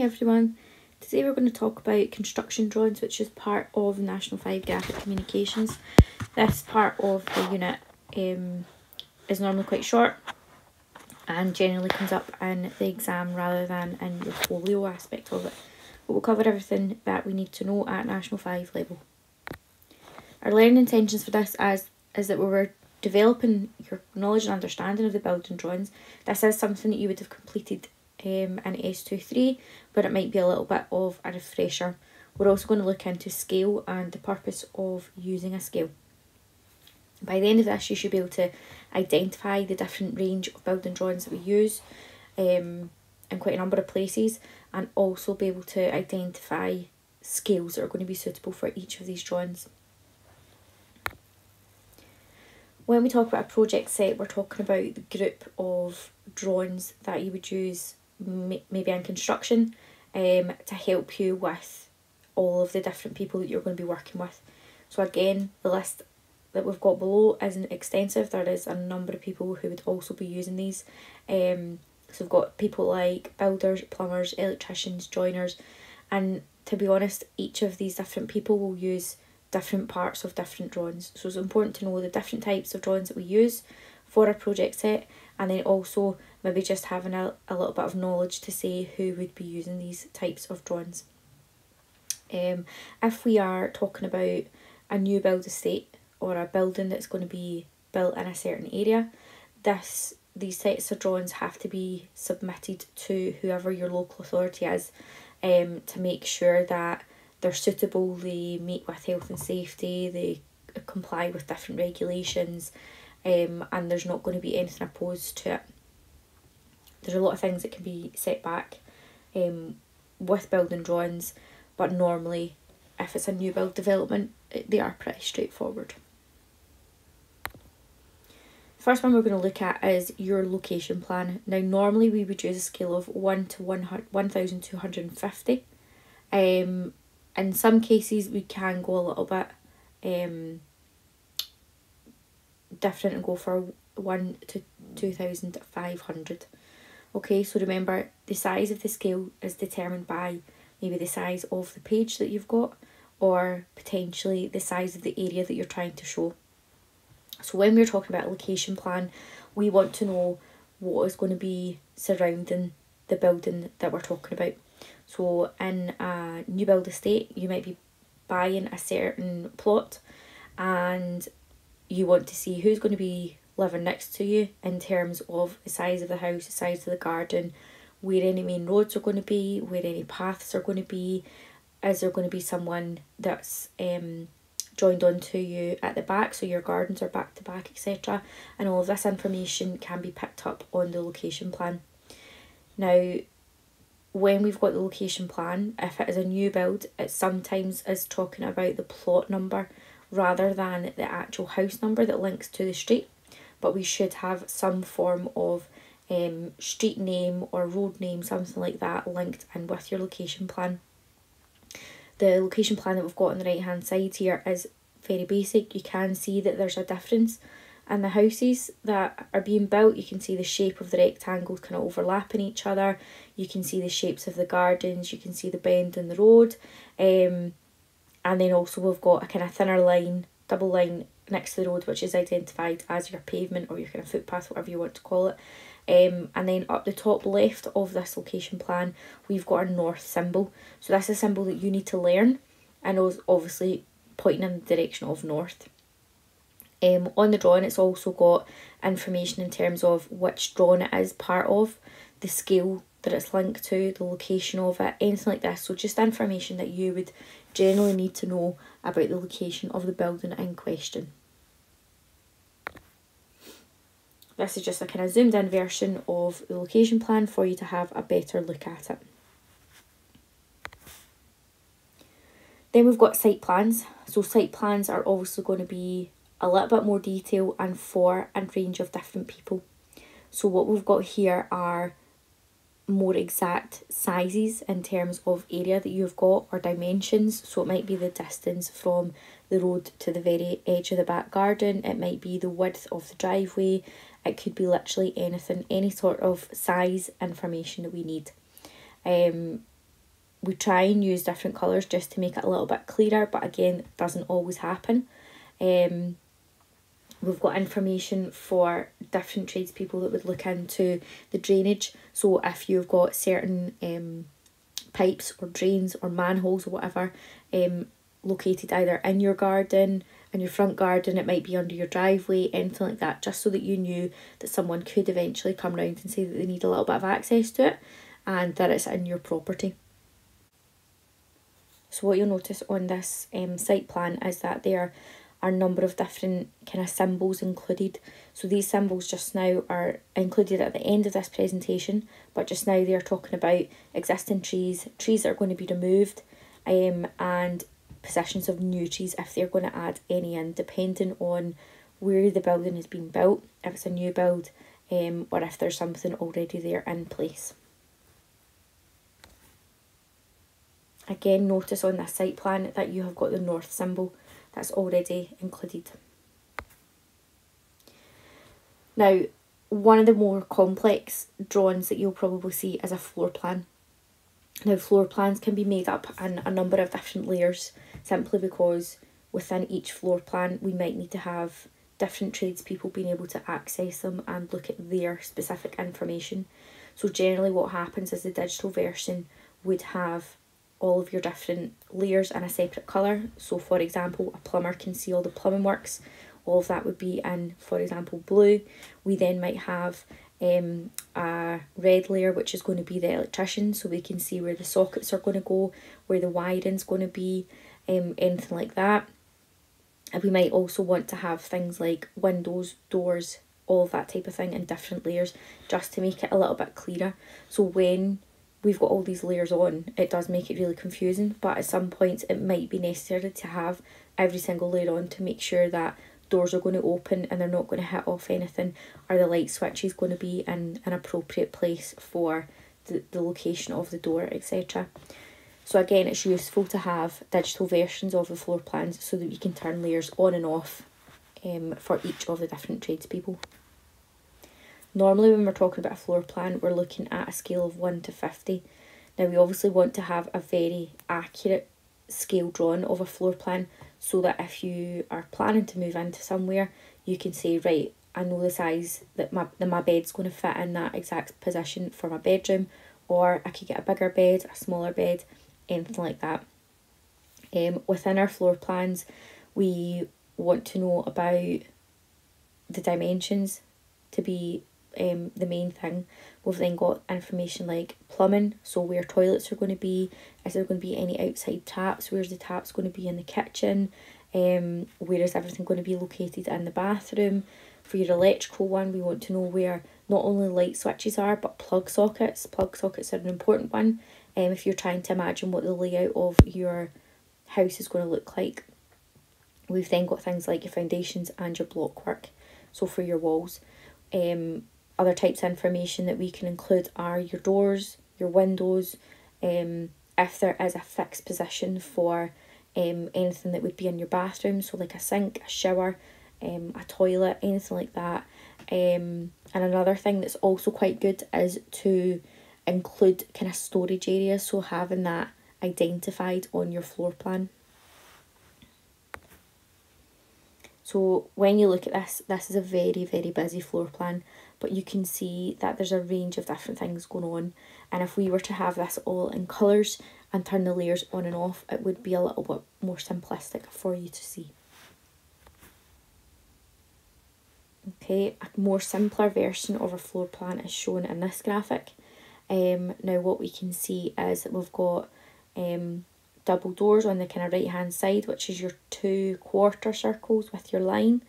morning everyone. Today we're going to talk about construction drawings which is part of National 5 Graphic Communications. This part of the unit um, is normally quite short and generally comes up in the exam rather than in the folio aspect of it. But we'll cover everything that we need to know at National 5 level. Our learning intentions for this as is that we were developing your knowledge and understanding of the building drawings. This is something that you would have completed um, in S23, but it might be a little bit of a refresher. We're also going to look into scale and the purpose of using a scale. By the end of this, you should be able to identify the different range of building drawings that we use um, in quite a number of places and also be able to identify scales that are going to be suitable for each of these drawings. When we talk about a project set, we're talking about the group of drawings that you would use maybe in construction um, to help you with all of the different people that you're going to be working with. So again, the list that we've got below isn't extensive. There is a number of people who would also be using these. Um, so we've got people like builders, plumbers, electricians, joiners, and to be honest, each of these different people will use different parts of different drawings. So it's important to know the different types of drawings that we use for a project set and then also maybe just having a, a little bit of knowledge to say who would be using these types of drawings. Um, if we are talking about a new build estate or a building that's going to be built in a certain area, this these sets of drawings have to be submitted to whoever your local authority is um, to make sure that they're suitable, they meet with health and safety, they comply with different regulations, um, and there's not going to be anything opposed to it. There's a lot of things that can be set back um, with building drawings, but normally, if it's a new build development, they are pretty straightforward. First one we're going to look at is your location plan. Now normally we would use a scale of 1 to 1250. Um, in some cases we can go a little bit um, different and go for 1 to 2500. Okay, so remember the size of the scale is determined by maybe the size of the page that you've got or potentially the size of the area that you're trying to show. So when we're talking about a location plan, we want to know what is going to be surrounding the building that we're talking about. So in a new build estate, you might be buying a certain plot and you want to see who's going to be living next to you in terms of the size of the house, the size of the garden, where any main roads are going to be, where any paths are going to be, is there going to be someone that's um joined onto you at the back so your gardens are back to back etc and all of this information can be picked up on the location plan. Now when we've got the location plan if it is a new build it sometimes is talking about the plot number rather than the actual house number that links to the street but we should have some form of um, street name or road name something like that linked in with your location plan the location plan that we've got on the right hand side here is very basic. You can see that there's a difference in the houses that are being built. You can see the shape of the rectangles kind of overlapping each other. You can see the shapes of the gardens. You can see the bend in the road. Um, and then also we've got a kind of thinner line, double line next to the road which is identified as your pavement or your kind of footpath, whatever you want to call it. Um, and then up the top left of this location plan, we've got our north symbol. So that's a symbol that you need to learn and obviously pointing in the direction of north. Um, on the drawing, it's also got information in terms of which drawing it is part of, the scale that it's linked to, the location of it, anything like this. So just information that you would generally need to know about the location of the building in question. This is just a kind of zoomed in version of the location plan for you to have a better look at it. Then we've got site plans. So site plans are also going to be a little bit more detail and for a range of different people. So what we've got here are more exact sizes in terms of area that you've got or dimensions. So it might be the distance from the road to the very edge of the back garden. It might be the width of the driveway. It could be literally anything, any sort of size information that we need. Um, we try and use different colours just to make it a little bit clearer, but again, doesn't always happen. Um, we've got information for different tradespeople that would look into the drainage. So if you've got certain um, pipes or drains or manholes or whatever um, located either in your garden, in your front garden, it might be under your driveway, anything like that, just so that you knew that someone could eventually come round and say that they need a little bit of access to it and that it's in your property. So what you'll notice on this um, site plan is that there are a number of different kind of symbols included. So these symbols just now are included at the end of this presentation, but just now they're talking about existing trees, trees that are going to be removed, um, and positions of new trees if they're going to add any in, depending on where the building is being built, if it's a new build, um, or if there's something already there in place. Again, notice on this site plan that you have got the north symbol that's already included. Now, one of the more complex drawings that you'll probably see is a floor plan. Now, floor plans can be made up in a number of different layers simply because within each floor plan we might need to have different tradespeople being able to access them and look at their specific information. So, generally, what happens is the digital version would have all of your different layers in a separate colour. So for example, a plumber can see all the plumbing works. All of that would be in, for example, blue. We then might have um, a red layer which is going to be the electrician so we can see where the sockets are going to go, where the wiring's going to be, um, anything like that. And we might also want to have things like windows, doors, all that type of thing in different layers just to make it a little bit clearer. So when we've got all these layers on, it does make it really confusing. But at some points, it might be necessary to have every single layer on to make sure that doors are going to open and they're not going to hit off anything, or the light switch is going to be in an appropriate place for the, the location of the door, etc. So again, it's useful to have digital versions of the floor plans so that you can turn layers on and off um, for each of the different tradespeople. Normally when we're talking about a floor plan, we're looking at a scale of 1 to 50. Now we obviously want to have a very accurate scale drawn of a floor plan so that if you are planning to move into somewhere, you can say, right, I know the size that my, that my bed's going to fit in that exact position for my bedroom, or I could get a bigger bed, a smaller bed, anything like that. Um, within our floor plans, we want to know about the dimensions to be um, the main thing. We've then got information like plumbing, so where toilets are going to be, is there going to be any outside taps, where's the taps going to be in the kitchen, um, where is everything going to be located in the bathroom. For your electrical one, we want to know where not only light switches are, but plug sockets. Plug sockets are an important one um, if you're trying to imagine what the layout of your house is going to look like. We've then got things like your foundations and your block work. So for your walls, um, other types of information that we can include are your doors, your windows, um, if there is a fixed position for um, anything that would be in your bathroom, so like a sink, a shower, um, a toilet, anything like that. Um, and another thing that's also quite good is to include kind of storage areas, so having that identified on your floor plan. So when you look at this, this is a very, very busy floor plan but you can see that there's a range of different things going on and if we were to have this all in colours and turn the layers on and off it would be a little bit more simplistic for you to see. Okay, a more simpler version of a floor plan is shown in this graphic. Um, now what we can see is that we've got um, double doors on the kind of right hand side which is your two quarter circles with your line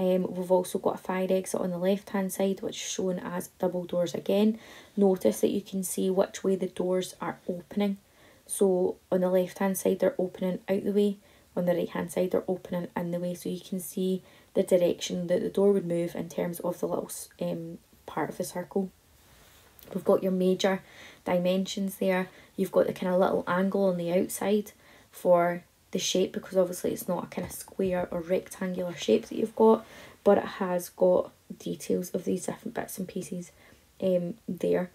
um, we've also got a fire exit on the left hand side which is shown as double doors again. Notice that you can see which way the doors are opening. So on the left hand side they're opening out the way, on the right hand side they're opening in the way so you can see the direction that the door would move in terms of the little um, part of the circle. We've got your major dimensions there. You've got the kind of little angle on the outside for the shape because obviously it's not a kind of square or rectangular shape that you've got but it has got details of these different bits and pieces um, there.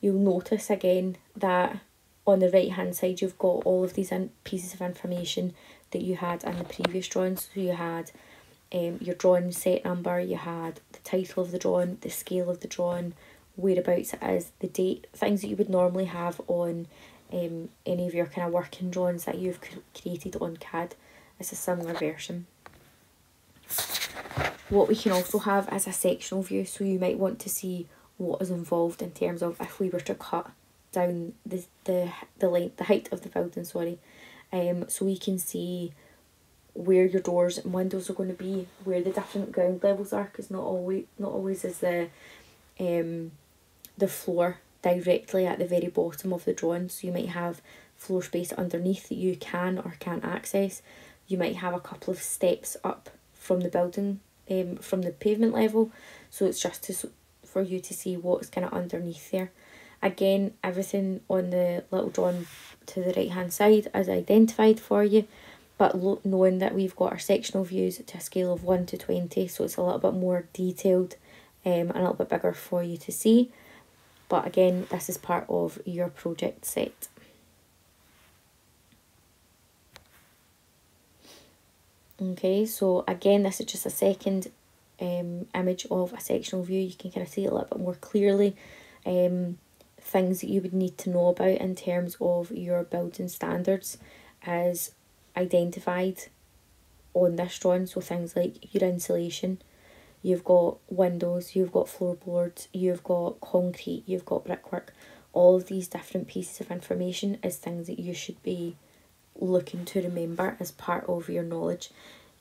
You'll notice again that on the right hand side you've got all of these pieces of information that you had in the previous drawings. So you had um, your drawing set number, you had the title of the drawing, the scale of the drawing, whereabouts it is, the date, things that you would normally have on um, any of your kind of working drawings that you've created on CAD. It's a similar version. What we can also have is a sectional view, so you might want to see what is involved in terms of if we were to cut down the the the length the height of the building, sorry. Um so we can see where your doors and windows are going to be, where the different ground levels are, because not always not always is the um the floor directly at the very bottom of the drawing. So you might have floor space underneath that you can or can't access. You might have a couple of steps up from the building, um, from the pavement level. So it's just to, for you to see what's kind of underneath there. Again, everything on the little drawing to the right hand side is identified for you, but knowing that we've got our sectional views to a scale of 1 to 20, so it's a little bit more detailed um, and a little bit bigger for you to see. But again, this is part of your project set. Okay, so again, this is just a second um, image of a sectional view. You can kind of see it a little bit more clearly. Um, things that you would need to know about in terms of your building standards as identified on this drawing. So things like your insulation, you've got windows, you've got floorboards, you've got concrete, you've got brickwork. All of these different pieces of information is things that you should be looking to remember as part of your knowledge.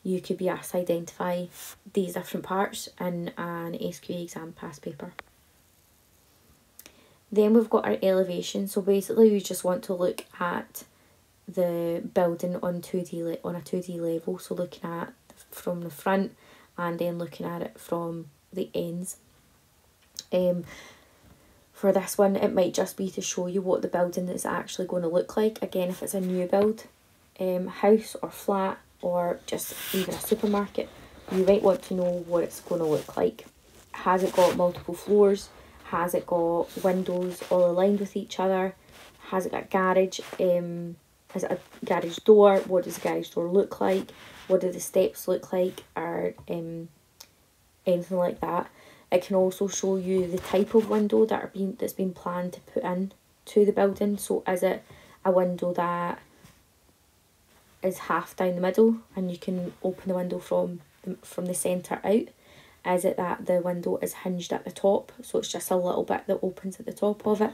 You could be asked to identify these different parts in an SQA exam past paper. Then we've got our elevation. So basically we just want to look at the building on 2D le- on a 2D level. So looking at from the front and then looking at it from the ends. Um, for this one, it might just be to show you what the building is actually going to look like. Again, if it's a new build, um, house or flat or just even a supermarket, you might want to know what it's going to look like. Has it got multiple floors? Has it got windows all aligned with each other? Has it got garage? Um, has it a garage door? What does the garage door look like? What do the steps look like? Or um, anything like that. It can also show you the type of window that are being that's been planned to put in to the building. So is it a window that is half down the middle and you can open the window from the, from the centre out? Is it that the window is hinged at the top, so it's just a little bit that opens at the top of it?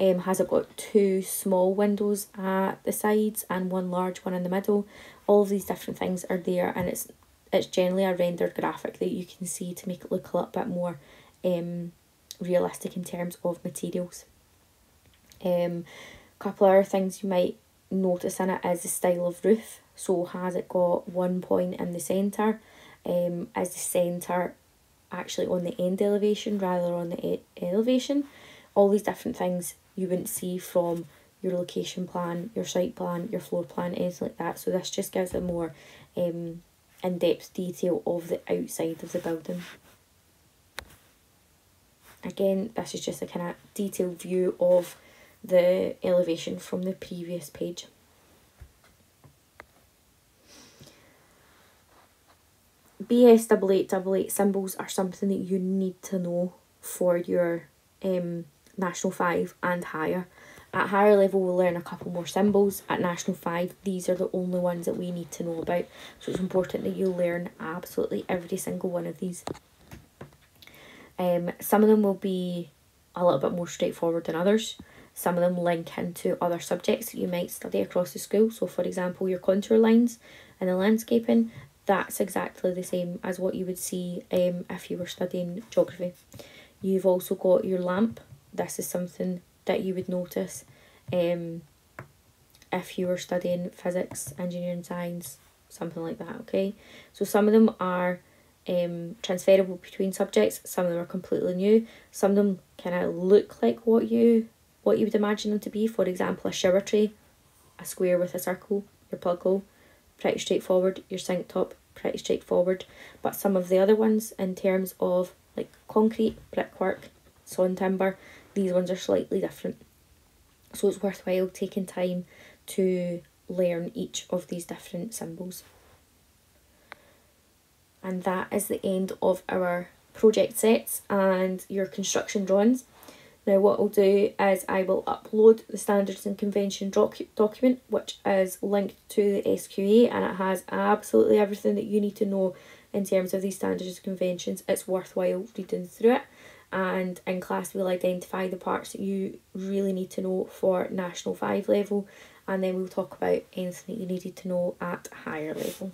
Um, has it got two small windows at the sides and one large one in the middle? All of these different things are there, and it's it's generally a rendered graphic that you can see to make it look a little bit more um realistic in terms of materials. Um, couple other things you might notice in it is the style of roof. So has it got one point in the centre? Um, the centre actually on the end elevation rather on the elevation? All these different things you wouldn't see from your location plan, your site plan, your floor plan, anything like that. So this just gives a more um, in-depth detail of the outside of the building. Again, this is just a kind of detailed view of the elevation from the previous page. BS double eight double eight symbols are something that you need to know for your um, National 5 and higher. At higher level, we'll learn a couple more symbols. At National 5, these are the only ones that we need to know about. So it's important that you learn absolutely every single one of these. Um, some of them will be a little bit more straightforward than others. Some of them link into other subjects that you might study across the school. So, for example, your contour lines and the landscaping, that's exactly the same as what you would see um, if you were studying geography. You've also got your lamp. This is something that you would notice um, if you were studying physics, engineering science, something like that, okay? So some of them are um, transferable between subjects, some of them are completely new, some of them kind of look like what you what you would imagine them to be. For example, a shower tray, a square with a circle, your plug hole, pretty straightforward. Your sink top, pretty straightforward. But some of the other ones, in terms of like concrete, brickwork, sawn timber, these ones are slightly different. So it's worthwhile taking time to learn each of these different symbols. And that is the end of our project sets and your construction drawings. Now what I'll do is I will upload the standards and convention doc document which is linked to the SQA and it has absolutely everything that you need to know in terms of these standards and conventions. It's worthwhile reading through it and in class we'll identify the parts that you really need to know for National 5 level and then we'll talk about anything that you needed to know at higher level.